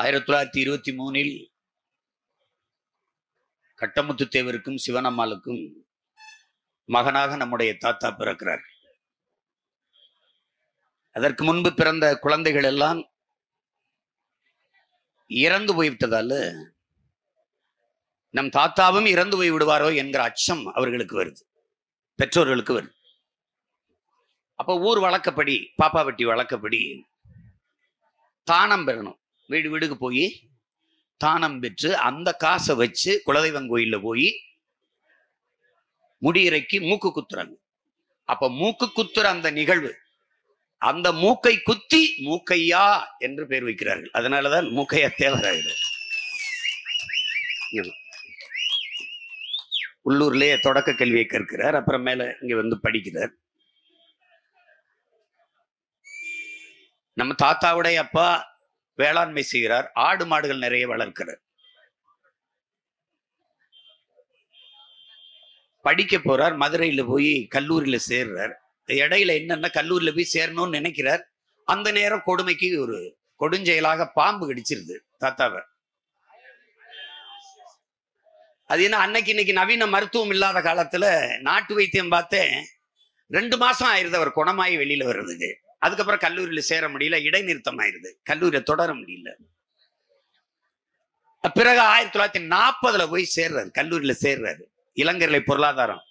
ஆயிரத்தி தொள்ளாயிரத்தி இருபத்தி மூணில் கட்டமுத்து தேவருக்கும் சிவனம்மாளுக்கும் மகனாக நம்முடைய தாத்தா பிறக்கிறார் அதற்கு முன்பு பிறந்த குழந்தைகள் எல்லாம் இறந்து போய்விட்டதால நம் தாத்தாவும் இறந்து போய் விடுவாரோ என்கிற அச்சம் அவர்களுக்கு வருது பெற்றோர்களுக்கு வருது. அப்போ ஊர் வழக்கப்படி பாப்பாவட்டி வழக்கப்படி தானம் பெறணும். வீடு வீடுக்கு போய் தானம் பெற்று அந்த காசை வச்சு குலதெய்வம் கோயில்ல போய் முடியிறைக்கு மூக்கு குத்துறாங்க அப்ப மூக்கு குத்துற அந்த நிகழ்வு அந்த மூக்கை குத்தி மூக்கையா என்று பெயர் வைக்கிறார்கள். அதனாலதான் மூக்கையா தேவராயிடும் உள்ளூர்லயே தொடக்க கல்வியை கற்கிறார் அப்புறம் மேல இங்க வந்து படிக்கிறார். நம்ம தாத்தாவுடைய அப்பா வேளாண்மை செய்கிறார். ஆடு மாடுகள் நிறைய வளர்க்கிறார். படிக்க போறார். மதுரையில போய் கல்லூரியில சேர்றார். இடையில என்னன்னா கல்லூரியில போய் சேரணும்னு நினைக்கிறார். அந்த நேரம் கொடுமைக்கு ஒரு கொடுஞ்செயலாக பாம்பு கடிச்சிருது தாத்தாவை. அது என்ன அன்னைக்கு இன்னைக்கு நவீன மருத்துவம் இல்லாத காலத்துல நாட்டு வைத்தியம் பார்த்தேன். ரெண்டு மாசம் ஆயிருது அவர் குணமாயி வெளியில வர்றதுக்கு. அதுக்கப்புறம் கல்லூரியில சேர முடியல இடைநிறுத்தம் ஆயிருது. கல்லூரியில தொடர முடியல. பிறகு ஆயிரத்தி தொள்ளாயிரத்தி நாற்பதுல போய் சேர்றாரு கல்லூரியில சேர்றாரு. இளங்கலை பொருளாதாரம்.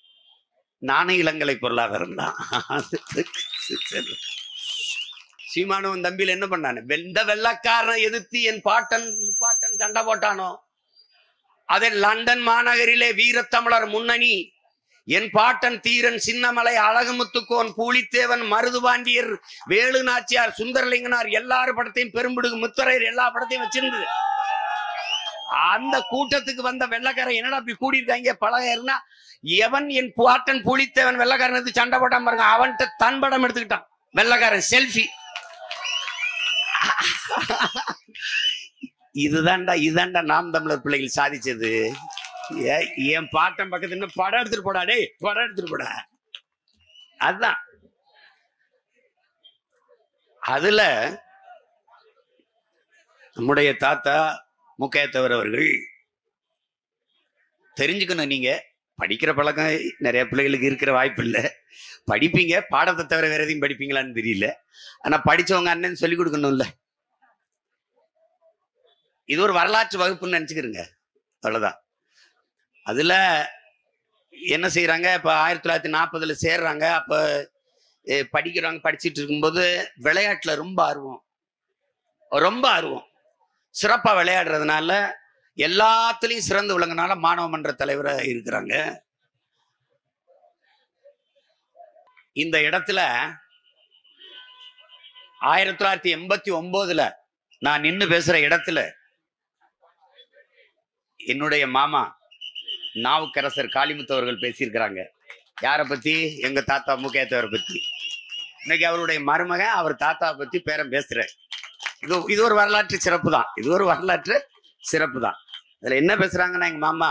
நானும் இளங்கலை பொருளாதாரம் தான். சீமானவன் தம்பியில் என்ன பண்ணானு வெந்த வெள்ளக்காரனை எதிர்த்து என் பாட்டன் முப்பாட்டன் சண்டை போட்டானோ? அதை லண்டன் மாநகரிலே வீரத்தமிழர் முன்னணி என் பாட்டன் தீரன் சின்னமலை அழகுமுத்துக்கோன் பூலித்தேவன் மருதுபாண்டியர் வேலு நாச்சியார் சுந்தரலிங்கனார் எல்லாரு படத்தையும் பெரும்பிடுகு முத்தரையர் எல்லா படத்தையும் வச்சிருந்தது அந்த கூட்டத்துக்கு வந்த வெள்ளக்காரன் என்னடா அப்படி கூடியிருக்காங்க? பழகர்னா எவன் என் பாட்டன் பூலித்தேவன் வெள்ளக்காரன் எடுத்து சண்டை போட்டான் பாருங்க அவன்கிட்ட தன் படம் எடுத்துக்கிட்டான். வெள்ளக்காரன் செல்ஃபி. இதுதான்டா இதுதான்டா நாம் தமிழர் பிள்ளைகள் சாதிச்சது. என் பாட்டன் பக்கத்துல படம் எடுத்துட்டு போடா டேய் படம் எடுத்துட்டு போடா. அதுதான். அதுல நம்முடைய தாத்தா முக்கியத்தவர் அவர்கள் தெரிஞ்சுக்கணும் நீங்க. படிக்கிற பழக்கம் நிறைய பிள்ளைகளுக்கு இருக்கிற வாய்ப்பு இல்லை. படிப்பீங்க பாடத்தை தவிர வேற எதையும் படிப்பீங்களான்னு தெரியல. ஆனா படிச்சவங்க அண்ணன் சொல்லி கொடுக்கணும்ல. இது ஒரு வரலாற்று வகுப்புன்னு நினைச்சுக்கிறங்க அவ்வளவுதான். அதில் என்ன செய்கிறாங்க இப்போ ஆயிரத்தி தொள்ளாயிரத்தி நாற்பதில் சேர்றாங்க. அப்போ படிக்கிறாங்க படிச்சிட்டு இருக்கும்போது விளையாட்டில் ரொம்ப ஆர்வம். ரொம்ப ஆர்வம். சிறப்பாக விளையாடுறதுனால எல்லாத்துலேயும் சிறந்து விளங்கினால மாணவ மன்ற தலைவராக இருக்கிறாங்க. இந்த இடத்துல ஆயிரத்தி தொள்ளாயிரத்தி எண்பத்தி ஒன்பதுல நான் நின்று பேசுற இடத்துல என்னுடைய மாமா நாவுக்கரசர் காளிமுத்து அவர்கள் பேசியிருக்கிறாங்க. யாரை பத்தி? எங்க தாத்தா முக்கியத்தவரை பத்தி. இன்னைக்கு அவருடைய மருமகன் அவர் தாத்தாவை பத்தி பேரன் பேசுறேன் இது இது ஒரு வரலாற்று சிறப்பு தான் இது ஒரு வரலாற்று சிறப்பு தான் இதுல என்ன பேசுறாங்கன்னா எங்க மாமா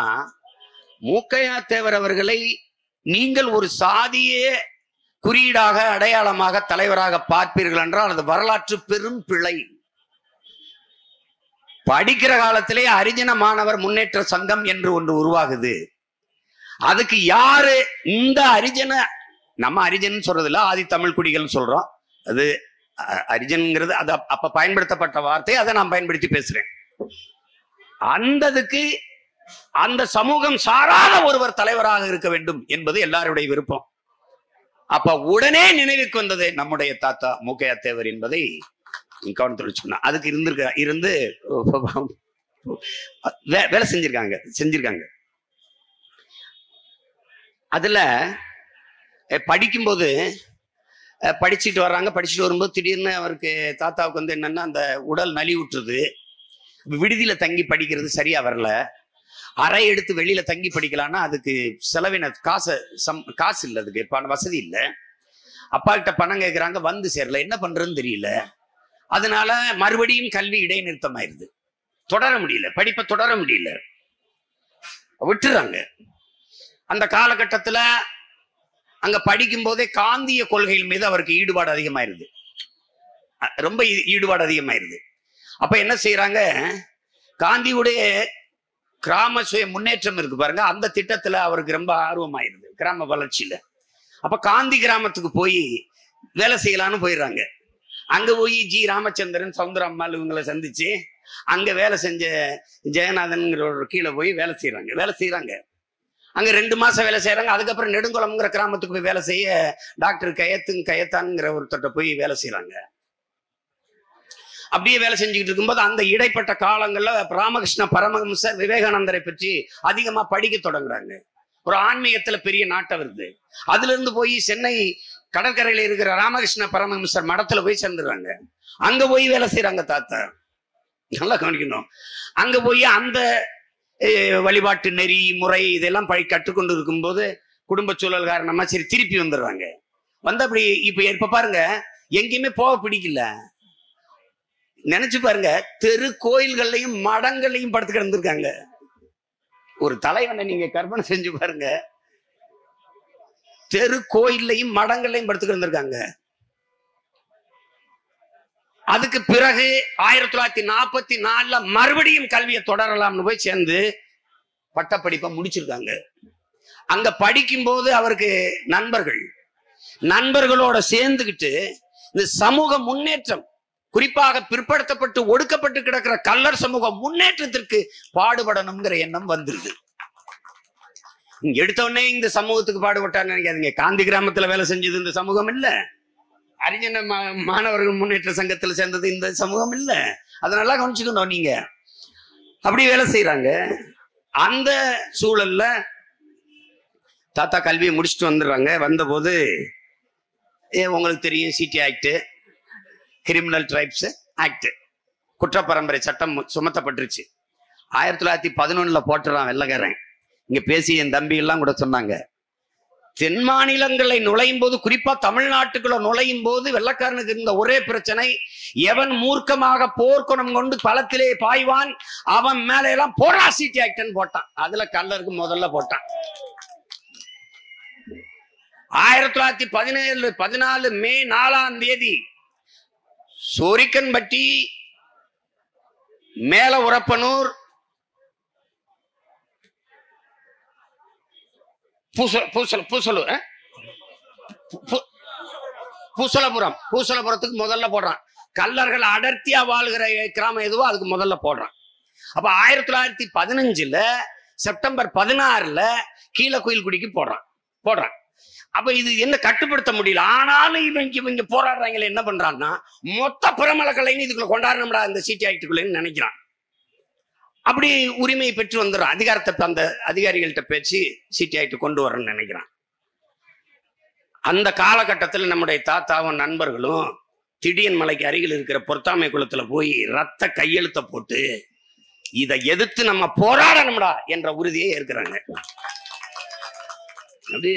மூக்கையா தேவர் அவர்களை நீங்கள் ஒரு சாதியே குறியீடாக அடையாளமாக தலைவராக பார்ப்பீர்கள் என்றால் அது வரலாற்று பெரும் பிழை. படிக்கிற காலத்திலே அரிஜன மாணவர் முன்னேற்ற சங்கம் என்று ஒன்று உருவாகுது. அதுக்கு யாரு இந்த அரிஜன நம்ம அரிஜன் சொல்றது இல்ல ஆதி தமிழ் குடிகள் சொல்றோம். அது அ- அரிஜன்ங்கிறது அது அப்ப பயன்படுத்தப்பட்ட வார்த்தை அதை நான் பயன்படுத்தி பேசுறேன். அந்ததுக்கு அந்த சமூகம் சாராத ஒருவர் தலைவராக இருக்க வேண்டும் என்பது எல்லாருடைய விருப்பம். அப்ப உடனே நினைவுக்கு வந்தது நம்முடைய தாத்தா மூக்கையா தேவர் என்பதை கவனத்தில் சொன்னா அதுக்கு இருந்திருக்க இருந்து வேலை செஞ்சிருக்காங்க செஞ்சிருக்காங்க. அதுல படிக்கும்போது படிச்சுட்டு வர்றாங்க படிச்சுட்டு வரும்போது திடீர்னு அவருக்கு தாத்தாவுக்கு வந்து என்னன்னா அந்த உடல் நலிவுற்றுது விடுதியில தங்கி படிக்கிறது சரியா வரல. அறை எடுத்து வெளியில தங்கி படிக்கலாம்னா அதுக்கு செலவின காசு சம் காசு இல்லை அதுக்கு வசதி இல்லை. அப்பா கிட்ட பணம் கேட்கறாங்க வந்து சேரல. என்ன பண்றதுன்னு தெரியல. அதனால மறுபடியும் கல்வி இடைநிறுத்தம் ஆயிருது தொடர முடியல. படிப்பை தொடர முடியல. விட்டுறாங்க. அந்த காலகட்டத்துல அங்க படிக்கும் போதே காந்திய கொள்கைகள் மீது அவருக்கு ஈடுபாடு அதிகமாயிருது. ரொம்ப ஈ- ஈடுபாடு அதிகமாயிருது. அப்ப என்ன செய்யறாங்க காந்தியுடைய கிராம சுய முன்னேற்றம் இருக்கு பாருங்க. அந்த திட்டத்துல அவருக்கு ரொம்ப ஆர்வமாயிருது. கிராம வளர்ச்சியில. அப்ப காந்தி கிராமத்துக்கு போய் வேலை செய்யலான்னு போயிடுறாங்க. அங்க போய் ஜி ராமச்சந்திரன் சவுந்தரம்மாள் இவங்களை சந்திச்சு அங்க வேலை செஞ்ச ஜெயநாதன்ங்கிற ஒரு கீழே போய் வேலை செய்யறாங்க வேலை செய்யறாங்க அங்க ரெண்டு மாசம் வேலை செய்யறாங்க அதுக்கப்புறம் நெடுங்குளம்ங்கிற கிராமத்துக்கு போய் வேலை செய்ய டாக்டர் கயத்துங் கயத்தான்ங்கிற ஒருத்தட்ட போய் வேலை செய்யறாங்க அப்படியே வேலை செஞ்சுக்கிட்டு இருக்கும்போது அந்த இடைப்பட்ட காலங்கள்ல ராமகிருஷ்ண பரமஹம்சர் விவேகானந்தரை பற்றி அதிகமா படிக்க தொடங்குறாங்க. ஒரு ஆன்மீகத்துல பெரிய நாட்டம் வருது. அதுல இருந்து போய் சென்னை கடற்கரையில இருக்கிற ராமகிருஷ்ண பரமஹம்சர் மடத்துல போய் சேர்ந்துடுறாங்க. அங்க போய் வேலை செய்யறாங்க தாத்தா. நல்லா கவனிக்கணும். அங்க போய் அந்த வழிபாட்டு நெறி முறை இதெல்லாம் பழி கற்றுக்கொண்டு இருக்கும்போது குடும்ப சூழல் காரணமா சரி திருப்பி வந்துடுறாங்க. வந்து அப்படி இப்ப இப்ப பாருங்க எங்கேயுமே போக பிடிக்கல. நினைச்சு பாருங்க தெரு கோயில்கள்லையும் மடங்கள்லையும் படுத்து கிடந்திருக்காங்க. ஒரு தலைவனை நீங்க கற்பனை செஞ்சு பாருங்க தெரு கோயில்லையும் மடங்கள்லையும் படுத்துக்கிட்டு கிடந்திருக்காங்க. அதுக்கு பிறகு ஆயிரத்தி தொள்ளாயிரத்தி நாற்பத்தி நாலுல மறுபடியும் கல்வியை தொடரலாம்னு போய் சேர்ந்து பட்டப்படிப்பை முடிச்சிருக்காங்க. அங்க படிக்கும்போது அவருக்கு நண்பர்கள். நண்பர்களோட சேர்ந்துக்கிட்டு இந்த சமூக முன்னேற்றம் குறிப்பாக பிற்படுத்தப்பட்டு ஒடுக்கப்பட்டு கிடக்கிற கல்லர் சமூக முன்னேற்றத்திற்கு பாடுபடணுங்கிற எண்ணம் வந்துருது. இங்க எடுத்த உடனே இந்த சமூகத்துக்கு பாடுபட்டான்னு நினைக்காதீங்க. காந்தி கிராமத்துல வேலை செஞ்சது இந்த சமூகம் இல்ல. அறிஞர் மா- மாணவர்கள் முன்னேற்ற சங்கத்துல சேர்ந்தது இந்த சமூகம் இல்ல. அதை நல்லா கவனிச்சுக்கணும் நீங்க. அப்படி வேலை செய்யறாங்க அந்த சூழல்ல தாத்தா கல்வியை முடிச்சுட்டு வந்துடுறாங்க. வந்தபோது ஏ, உங்களுக்கு தெரியும் CT act criminal tribes act குற்றப்பரம்பரை சட்டம் சுமத்தப்பட்டுருச்சு. ஆயிரத்தி தொள்ளாயிரத்தி பதினொன்னுல போட்டுறான் வெள்ளக்காரன். இங்க பேசி என் தம்பி எல்லாம் கூட சொன்னாங்க. தென் மாநிலங்களை நுழையும் போது குறிப்பா தமிழ்நாட்டுக்குள்ள நுழையும் போது வெள்ளக்காரனுக்கு இருந்த ஒரே பிரச்சனை எவன் மூர்க்கமாக போர்க்குணம் கொண்டு களத்திலே பாய்வான் அவன் மேல எல்லாம் போரா சிட்டி ஆக்டன் போட்டான். அதுல கல்லருக்கு முதல்ல போட்டான். ஆயிரத்தி தொள்ளாயிரத்தி பதினேழு பதினாலு மே நாலாம் தேதி சோரிக்கன்பட்டி மேல உரப்பனூர் பூச பூசல பூசலு பூசலபுரம். பூசலபுரத்துக்கு முதல்ல போடுறான். கல்லர்கள் அடர்த்தியா வாழ்கிற கிராமம் எதுவோ அதுக்கு முதல்ல போடுறான். அப்ப ஆயிரத்தி தொள்ளாயிரத்தி பதினஞ்சுல செப்டம்பர் பதினாறுல கீழே குடிக்கு போடுறான். போடுறான். அப்ப இது என்ன கட்டுப்படுத்த முடியல? ஆனாலும் இவங்க இவங்க போராடுறாங்களே என்ன பண்றான்னா மொத்த பிரமலக்கலைன்னு இதுக்குள்ள கொண்டாடணும்டா இந்த சிடி ஆக்டுக்குள்ளேன்னு நினைக்கிறான். அப்படி உரிமை பெற்று வந்துடும் அதிகாரத்தை அந்த அதிகாரிகள்கிட்ட பேச்சு சிடி கொண்டு வரணும்னு நினைக்கிறான். அந்த காலகட்டத்தில் நம்முடைய தாத்தாவும் நண்பர்களும் திடீன் மலைக்கு அருகில் இருக்கிற பொத்தாமை குளத்துல போய் ரத்த கையெழுத்த போட்டு இதை எதிர்த்து நம்ம போராடணும்டா என்ற உறுதியை ஏற்கிறாங்க. அப்படி